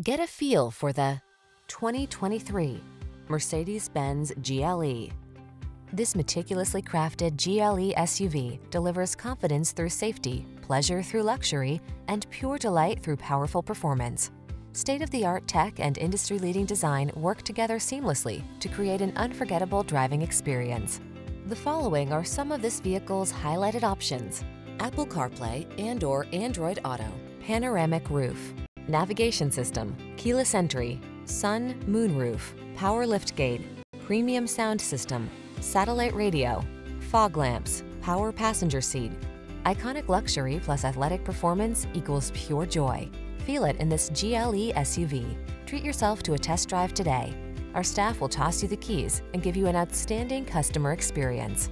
Get a feel for the 2023 Mercedes-Benz GLE. This meticulously crafted GLE SUV delivers confidence through safety, pleasure through luxury, and pure delight through powerful performance. State-of-the-art tech and industry-leading design work together seamlessly to create an unforgettable driving experience. The following are some of this vehicle's highlighted options. Apple CarPlay and or Android Auto, panoramic roof, navigation system, keyless entry, sun, moon roof, power liftgate, premium sound system, satellite radio, fog lamps, power passenger seat. Iconic luxury plus athletic performance equals pure joy. Feel it in this GLE SUV. Treat yourself to a test drive today. Our staff will toss you the keys and give you an outstanding customer experience.